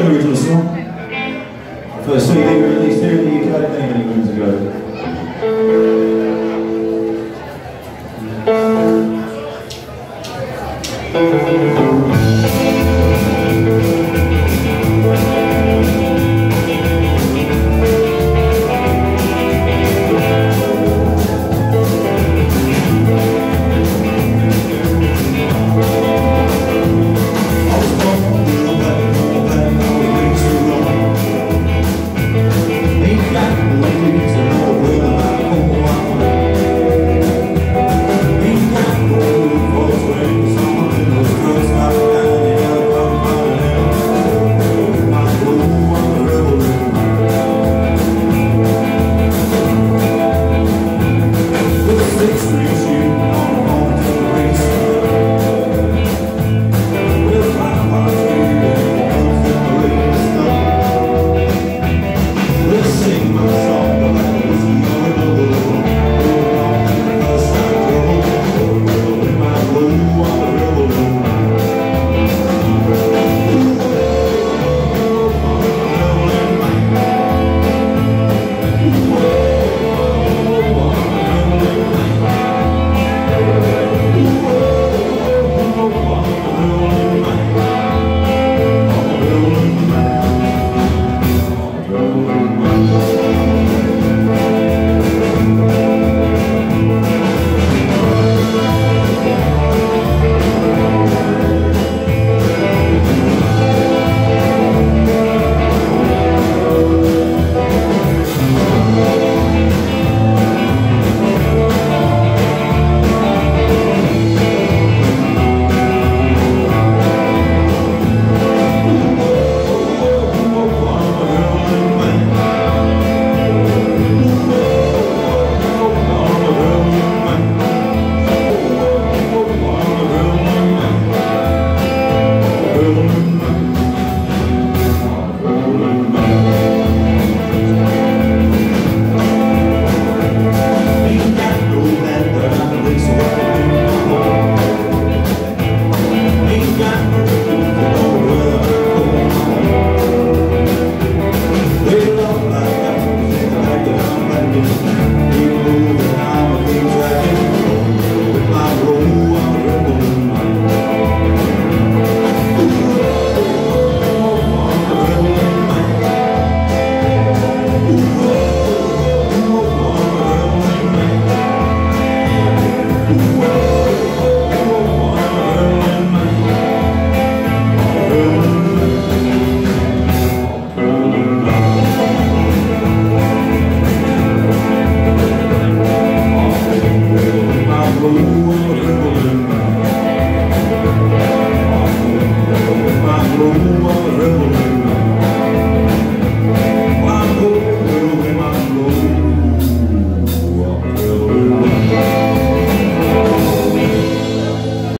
an original song. First CD we released here in the UK many, many moons ago. Room.